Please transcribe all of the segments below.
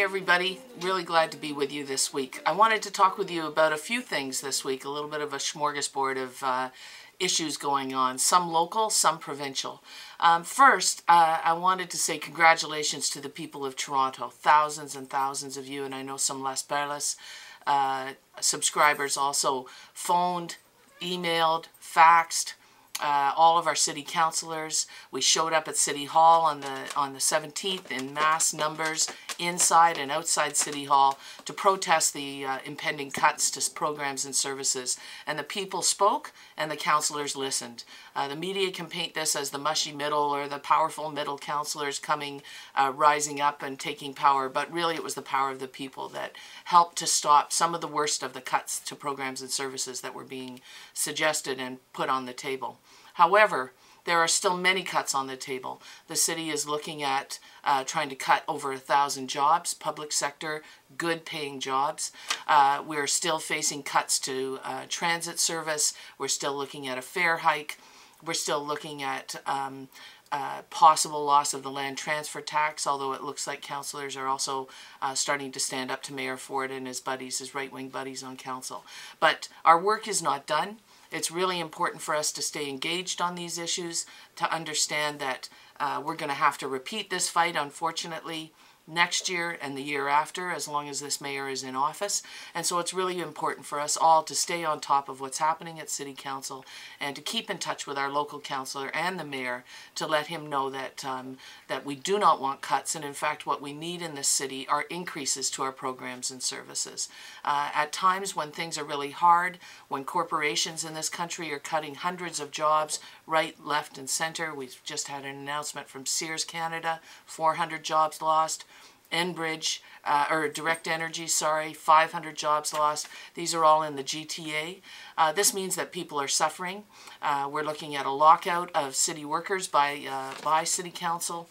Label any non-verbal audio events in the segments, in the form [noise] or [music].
Everybody, really glad to be with you this week. I wanted to talk with you about a few things this week, a little bit of a smorgasbord of uh, issues going on, some local, some provincial. Um, first, uh, I wanted to say congratulations to the people of Toronto, thousands and thousands of you, and I know some Las Perlas uh, subscribers also phoned, emailed, faxed, uh, all of our city councilors. We showed up at City Hall on the on the 17th in mass numbers inside and outside City Hall to protest the uh, impending cuts to programs and services. And the people spoke and the councilors listened. Uh, the media can paint this as the mushy middle or the powerful middle councilors coming, uh, rising up and taking power, but really it was the power of the people that helped to stop some of the worst of the cuts to programs and services that were being suggested and put on the table. However, there are still many cuts on the table. The city is looking at uh, trying to cut over a thousand jobs, public sector, good paying jobs. Uh, we're still facing cuts to uh, transit service. We're still looking at a fare hike. We're still looking at um, uh, possible loss of the land transfer tax, although it looks like councillors are also uh, starting to stand up to Mayor Ford and his buddies, his right-wing buddies on council. But our work is not done. It's really important for us to stay engaged on these issues, to understand that uh, we're going to have to repeat this fight, unfortunately, next year and the year after as long as this mayor is in office. And so it's really important for us all to stay on top of what's happening at City Council and to keep in touch with our local councillor and the mayor to let him know that, um, that we do not want cuts and in fact what we need in this city are increases to our programs and services. Uh, at times when things are really hard, when corporations in this country are cutting hundreds of jobs right, left and center, we've just had an announcement from Sears Canada, 400 jobs lost. Enbridge, uh, or Direct Energy, sorry, 500 jobs lost. These are all in the GTA. Uh, this means that people are suffering. Uh, we're looking at a lockout of city workers by, uh, by City Council.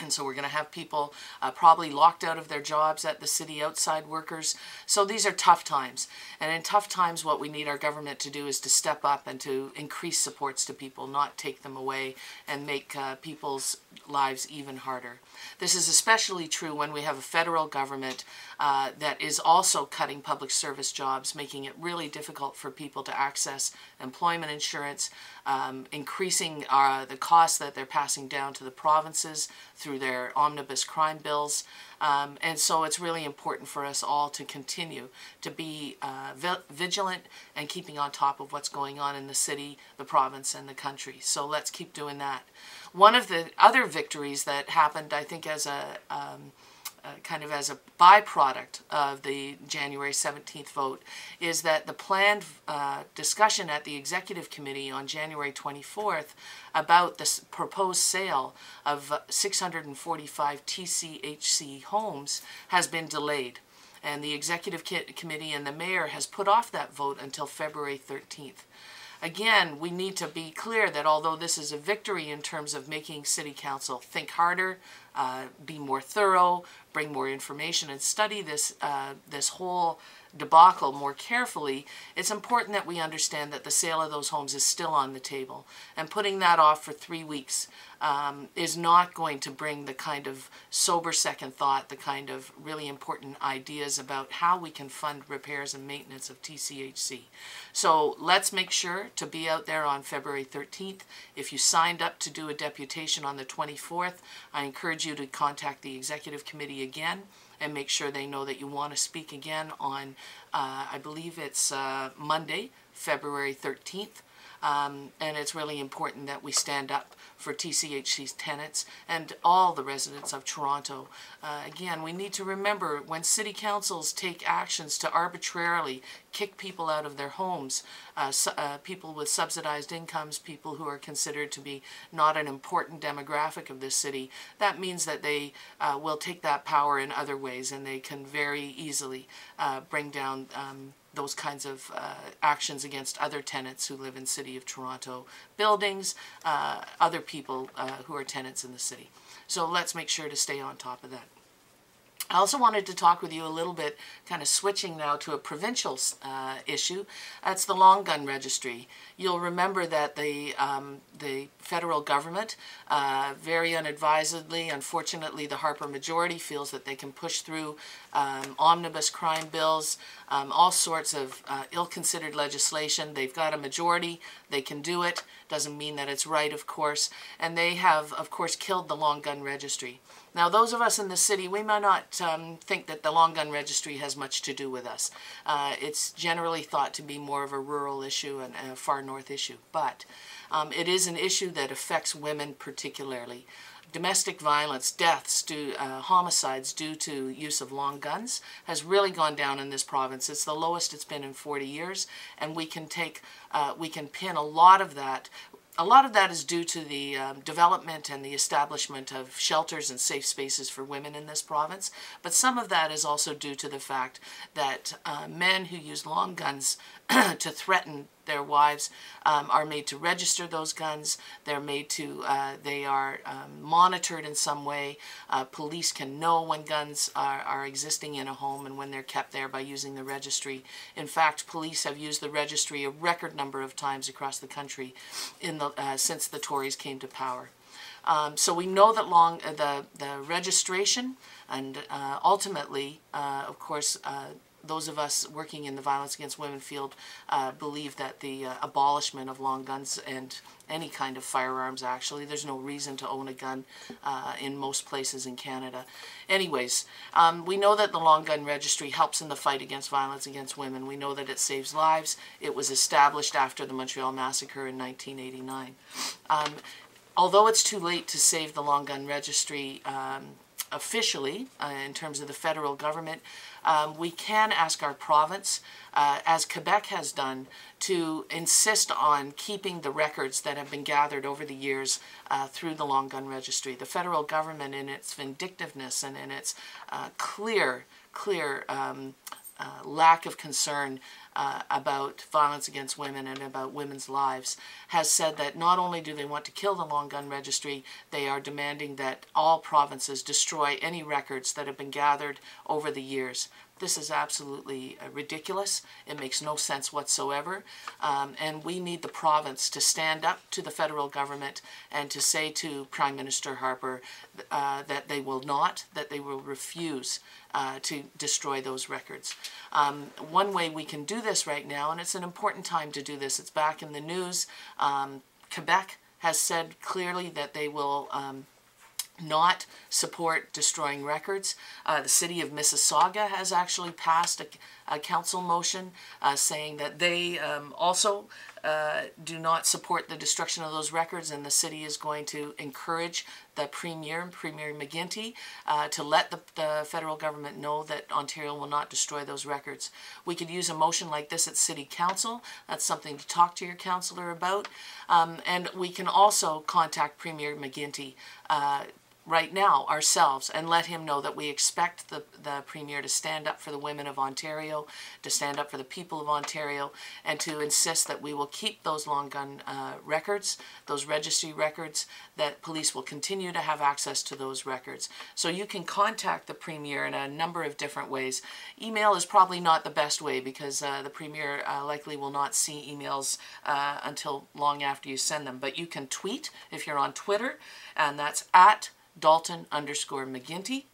And so we're going to have people uh, probably locked out of their jobs at the city, outside workers. So these are tough times. And in tough times, what we need our government to do is to step up and to increase supports to people, not take them away and make uh, people's lives even harder. This is especially true when we have a federal government uh, that is also cutting public service jobs, making it really difficult for people to access employment insurance, um, increasing uh, the costs that they're passing down to the provinces through their omnibus crime bills. Um, and so it's really important for us all to continue to be uh, vigilant and keeping on top of what's going on in the city, the province, and the country. So let's keep doing that. One of the other victories that happened, I think, as a um, uh, kind of as a byproduct of the January 17th vote is that the planned uh, discussion at the Executive Committee on January 24th about the proposed sale of 645 TCHC homes has been delayed. And the Executive Committee and the Mayor has put off that vote until February 13th. Again, we need to be clear that although this is a victory in terms of making City Council think harder, uh, be more thorough, bring more information, and study this, uh, this whole debacle more carefully, it's important that we understand that the sale of those homes is still on the table. And putting that off for three weeks um, is not going to bring the kind of sober second thought, the kind of really important ideas about how we can fund repairs and maintenance of TCHC. So let's make sure to be out there on February 13th. If you signed up to do a deputation on the 24th, I encourage you to contact the Executive Committee again and make sure they know that you want to speak again on, uh, I believe it's uh, Monday, February 13th. Um, and it's really important that we stand up for TCHC's tenants and all the residents of Toronto. Uh, again, we need to remember when city councils take actions to arbitrarily kick people out of their homes, uh, uh, people with subsidized incomes, people who are considered to be not an important demographic of this city, that means that they uh, will take that power in other ways and they can very easily uh, bring down um, those kinds of uh, actions against other tenants who live in City of Toronto buildings, uh, other people uh, who are tenants in the city. So let's make sure to stay on top of that. I also wanted to talk with you a little bit, kind of switching now to a provincial uh, issue. That's the long gun registry. You'll remember that the um, the federal government, uh, very unadvisedly, unfortunately, the Harper majority feels that they can push through um, omnibus crime bills, um, all sorts of uh, ill-considered legislation. They've got a majority; they can do it. Doesn't mean that it's right, of course. And they have, of course, killed the long gun registry. Now, those of us in the city, we might not um, think that the long gun registry has much to do with us. Uh, it's generally thought to be more of a rural issue and a far north issue, but um, it is an issue that affects women particularly. Domestic violence, deaths, due, uh, homicides due to use of long guns has really gone down in this province. It's the lowest it's been in 40 years, and we can take, uh, we can pin a lot of that a lot of that is due to the um, development and the establishment of shelters and safe spaces for women in this province, but some of that is also due to the fact that uh, men who use long guns [clears throat] to threaten their wives um, are made to register those guns. They're made to, uh, they are um, monitored in some way. Uh, police can know when guns are, are existing in a home and when they're kept there by using the registry. In fact, police have used the registry a record number of times across the country in the, uh, since the Tories came to power. Um, so we know that long uh, the the registration and uh, ultimately, uh, of course, those of us working in the violence against women field uh, believe that the uh, abolishment of long guns and any kind of firearms actually there's no reason to own a gun uh, in most places in Canada. Anyways um, we know that the long gun registry helps in the fight against violence against women. We know that it saves lives. It was established after the Montreal massacre in 1989 um, although it's too late to save the long gun registry um, officially uh, in terms of the federal government um, we can ask our province, uh, as Quebec has done, to insist on keeping the records that have been gathered over the years uh, through the long gun registry. The federal government, in its vindictiveness and in its uh, clear, clear um, uh, lack of concern uh, about violence against women and about women's lives, has said that not only do they want to kill the long gun registry, they are demanding that all provinces destroy any records that have been gathered over the years. This is absolutely uh, ridiculous. It makes no sense whatsoever. Um, and we need the province to stand up to the federal government and to say to Prime Minister Harper uh, that they will not, that they will refuse uh, to destroy those records. Um, one way we can do this right now, and it's an important time to do this, it's back in the news. Um, Quebec has said clearly that they will um, not support destroying records. Uh, the city of Mississauga has actually passed a, a council motion uh, saying that they um, also uh, do not support the destruction of those records and the city is going to encourage the Premier, Premier McGuinty, uh, to let the, the, federal government know that Ontario will not destroy those records. We could use a motion like this at City Council. That's something to talk to your councillor about. Um, and we can also contact Premier McGuinty uh, right now ourselves and let him know that we expect the, the Premier to stand up for the women of Ontario, to stand up for the people of Ontario, and to insist that we will keep those long gun uh, records, those registry records, that police will continue to have access to those records. So you can contact the Premier in a number of different ways. Email is probably not the best way because uh, the Premier uh, likely will not see emails uh, until long after you send them. But you can tweet if you're on Twitter, and that's at Dalton underscore McGuinty.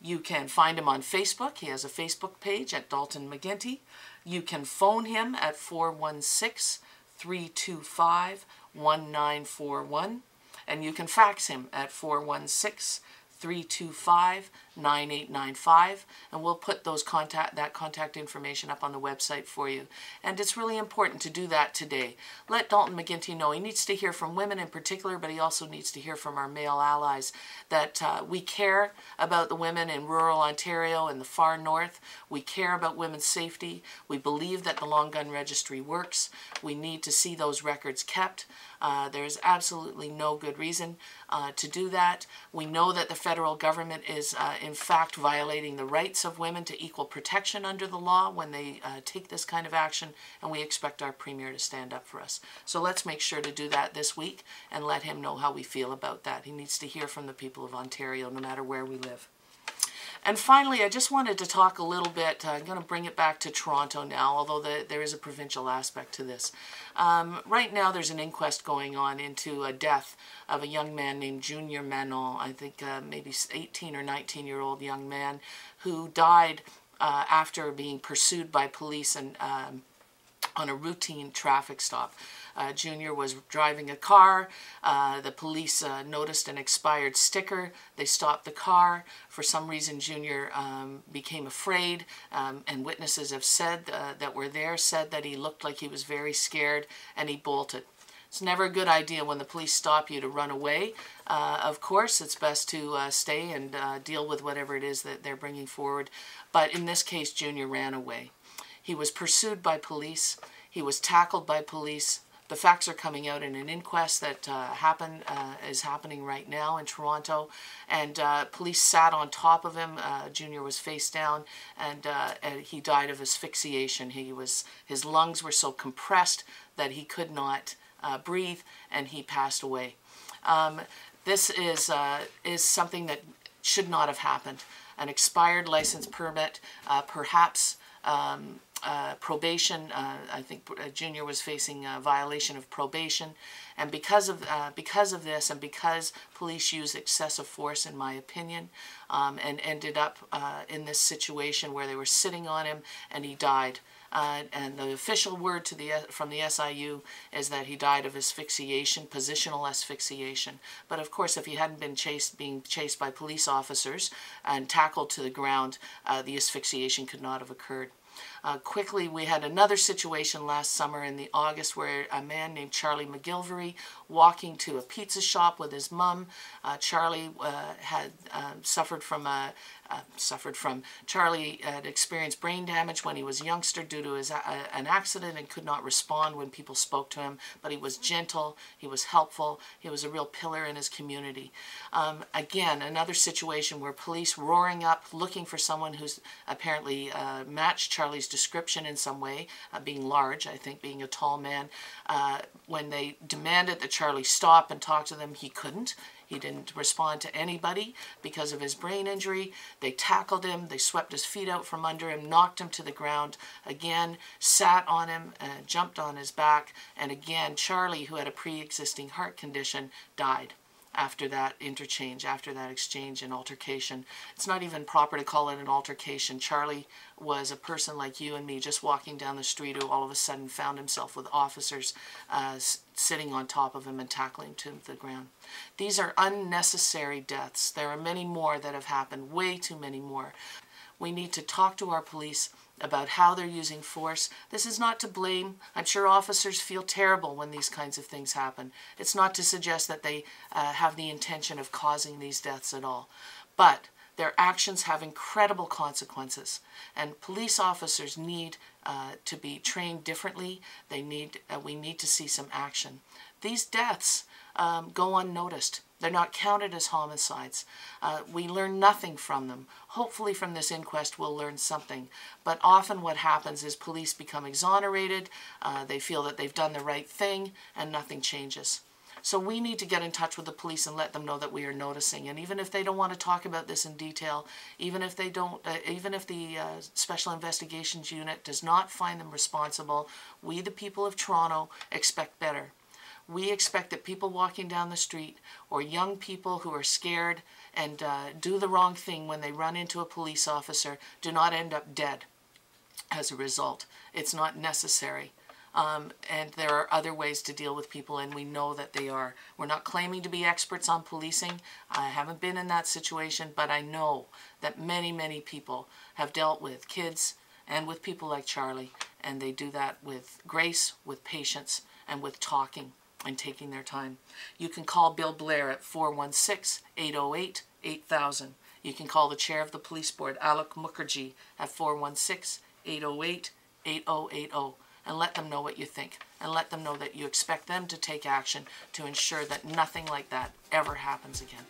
You can find him on Facebook. He has a Facebook page at Dalton McGuinty. You can phone him at 416 325 1941. And you can fax him at 416 325 9895 and we'll put those contact that contact information up on the website for you. And it's really important to do that today. Let Dalton McGuinty know he needs to hear from women in particular but he also needs to hear from our male allies that uh, we care about the women in rural Ontario and the far north. We care about women's safety. We believe that the long gun registry works. We need to see those records kept. Uh, there's absolutely no good reason uh, to do that. We know that the federal government is uh, in fact violating the rights of women to equal protection under the law when they uh, take this kind of action, and we expect our Premier to stand up for us. So let's make sure to do that this week and let him know how we feel about that. He needs to hear from the people of Ontario no matter where we live. And finally, I just wanted to talk a little bit. Uh, I'm going to bring it back to Toronto now, although the, there is a provincial aspect to this. Um, right now, there's an inquest going on into a death of a young man named Junior Manon, I think uh, maybe 18 or 19 year old young man, who died uh, after being pursued by police and um, on a routine traffic stop. Uh, Junior was driving a car. Uh, the police uh, noticed an expired sticker. They stopped the car. For some reason, Junior um, became afraid, um, and witnesses have said uh, that were there said that he looked like he was very scared and he bolted. It's never a good idea when the police stop you to run away. Uh, of course, it's best to uh, stay and uh, deal with whatever it is that they're bringing forward. But in this case, Junior ran away. He was pursued by police. He was tackled by police. The facts are coming out in an inquest that uh, happened uh, is happening right now in Toronto, and uh, police sat on top of him. Uh, Junior was face down, and, uh, and, he died of asphyxiation. He was his lungs were so compressed that he could not uh, breathe, and he passed away. Um, this is is something that should not have happened. An expired license permit, perhaps. Um, uh, probation. Uh, I think uh, Junior was facing a violation of probation, and because of uh, because of this, and because police used excessive force, in my opinion, um, and ended up uh, in this situation where they were sitting on him and he died. Uh, and the official word to the from the SIU is that he died of asphyxiation, positional asphyxiation. But of course, if he hadn't been chased, being chased by police officers and tackled to the ground, the asphyxiation could not have occurred. Uh, quickly, we had another situation last summer in the August where a man named Charlie McGillivary walking to a pizza shop with his mum. Uh, Charlie uh, had um, suffered from a uh, suffered from Charlie had experienced brain damage when he was a youngster due to his, uh, an accident and could not respond when people spoke to him. But he was gentle, he was helpful, he was a real pillar in his community. Um, again, another situation where police roaring up looking for someone who's apparently uh, matched Charlie's description in some way, uh, being large, I think, being a tall man. When they demanded that Charlie stop and talk to them, he couldn't. He didn't respond to anybody because of his brain injury. They tackled him, they swept his feet out from under him, knocked him to the ground, again sat on him, uh, jumped on his back, and again Charlie, who had a pre-existing heart condition, died after that interchange, after that exchange and altercation. It's not even proper to call it an altercation. Charlie was a person like you and me just walking down the street who all of a sudden found himself with officers uh, sitting on top of him and tackling him to the ground. These are unnecessary deaths. There are many more that have happened, way too many more. We need to talk to our police about how they're using force. This is not to blame. I'm sure officers feel terrible when these kinds of things happen. It's not to suggest that they uh, have the intention of causing these deaths at all. But their actions have incredible consequences, and police officers need uh, to be trained differently. They need, uh, we need to see some action. These deaths um, go unnoticed. They're not counted as homicides. Uh, we learn nothing from them. Hopefully from this inquest we'll learn something. But often what happens is police become exonerated, uh, they feel that they've done the right thing, and nothing changes. So we need to get in touch with the police and let them know that we are noticing. And even if they don't want to talk about this in detail, even if they don't, uh, even if the uh, Special Investigations Unit does not find them responsible, we, the people of Toronto, expect better. We expect that people walking down the street or young people who are scared and uh, do the wrong thing when they run into a police officer do not end up dead as a result. It's not necessary. Um, and there are other ways to deal with people, and we know that they are. We're not claiming to be experts on policing. I haven't been in that situation, but I know that many, many people have dealt with kids and with people like Charlie, and they do that with grace, with patience, and with talking and taking their time. You can call Bill Blair at 416-808-8000. You can call the chair of the police board, Alok Mukherjee, at 416-808-8080 and let them know what you think and let them know that you expect them to take action to ensure that nothing like that ever happens again.